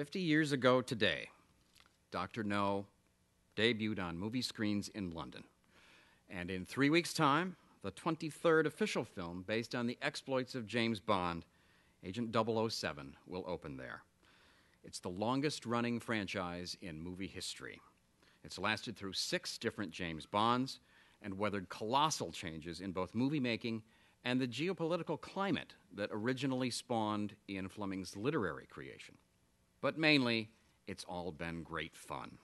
50 years ago today, Dr. No debuted on movie screens in London. And in three weeks' time, the 23rd official film based on the exploits of James Bond, Agent 007, will open there. It's the longest running franchise in movie history. It's lasted through six different James Bonds and weathered colossal changes in both movie making and the geopolitical climate that originally spawned Ian Fleming's literary creation. But mainly, it's all been great fun.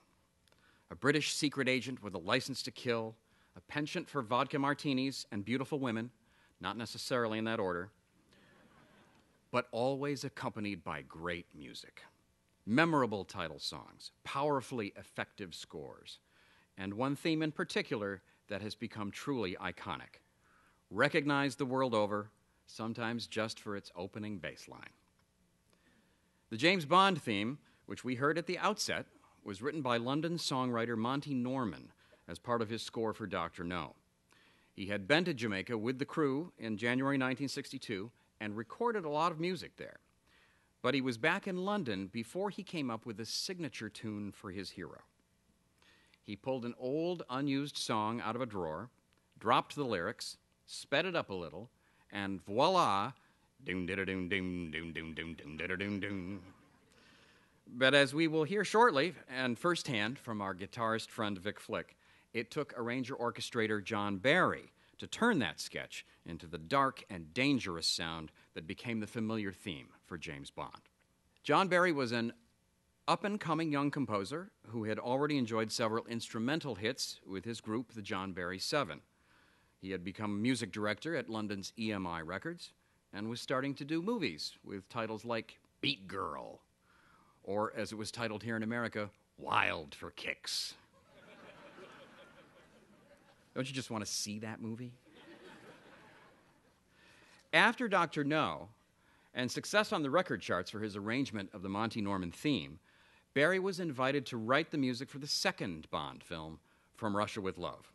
A British secret agent with a license to kill, a penchant for vodka martinis and beautiful women, not necessarily in that order, but always accompanied by great music. Memorable title songs, powerfully effective scores, and one theme in particular that has become truly iconic recognized the world over, sometimes just for its opening bass line. The James Bond theme, which we heard at the outset, was written by London songwriter Monty Norman as part of his score for Dr. No. He had been to Jamaica with the crew in January 1962 and recorded a lot of music there. But he was back in London before he came up with a signature tune for his hero. He pulled an old, unused song out of a drawer, dropped the lyrics, sped it up a little, and voila, Doom, da doom, doom, doom, doom, doom, doom, da doom, doom. But as we will hear shortly and firsthand from our guitarist friend Vic Flick, it took arranger orchestrator John Barry to turn that sketch into the dark and dangerous sound that became the familiar theme for James Bond. John Barry was an up and coming young composer who had already enjoyed several instrumental hits with his group, the John Barry Seven. He had become music director at London's EMI Records and was starting to do movies with titles like Beat Girl, or as it was titled here in America, Wild for Kicks. Don't you just want to see that movie? After Dr. No, and success on the record charts for his arrangement of the Monty Norman theme, Barry was invited to write the music for the second Bond film, From Russia with Love.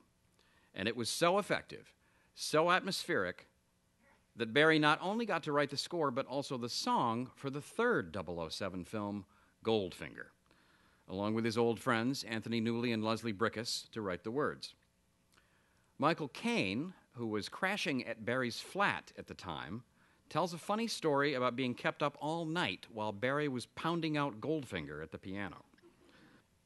And it was so effective, so atmospheric, that Barry not only got to write the score, but also the song for the third 007 film, Goldfinger, along with his old friends, Anthony Newley and Leslie Bricusse, to write the words. Michael Caine, who was crashing at Barry's flat at the time, tells a funny story about being kept up all night while Barry was pounding out Goldfinger at the piano.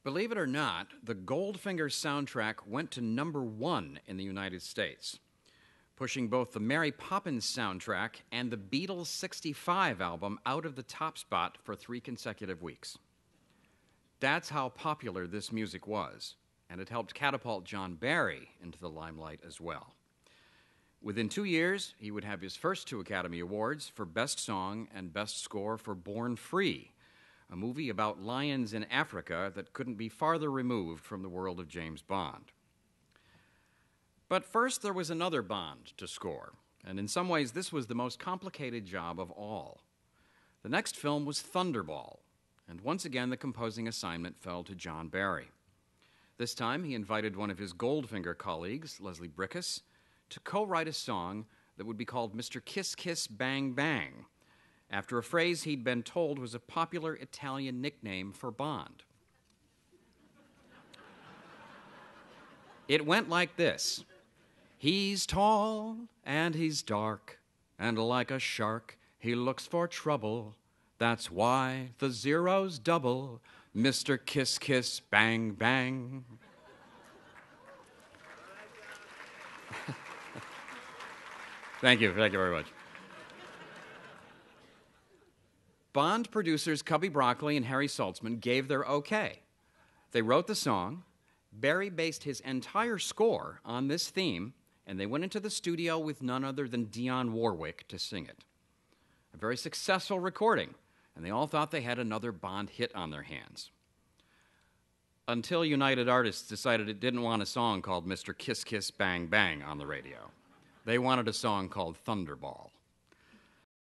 Believe it or not, the Goldfinger soundtrack went to number one in the United States, pushing both the Mary Poppins soundtrack and the Beatles 65 album out of the top spot for three consecutive weeks. That's how popular this music was, and it helped catapult John Barry into the limelight as well. Within two years, he would have his first two Academy Awards for Best Song and Best Score for Born Free, a movie about lions in Africa that couldn't be farther removed from the world of James Bond. But first, there was another Bond to score, and in some ways, this was the most complicated job of all. The next film was Thunderball, and once again, the composing assignment fell to John Barry. This time, he invited one of his Goldfinger colleagues, Leslie Bricusse, to co write a song that would be called Mr. Kiss Kiss Bang Bang after a phrase he'd been told was a popular Italian nickname for Bond. It went like this He's tall and he's dark, and like a shark, he looks for trouble. That's why the zeros double. Mr. Kiss Kiss Bang Bang. thank you, thank you very much. Bond producers Cubby Broccoli and Harry Saltzman gave their okay. They wrote the song. Barry based his entire score on this theme, and they went into the studio with none other than Dionne Warwick to sing it. A very successful recording, and they all thought they had another Bond hit on their hands. Until United Artists decided it didn't want a song called Mr. Kiss Kiss Bang Bang on the radio. They wanted a song called Thunderball.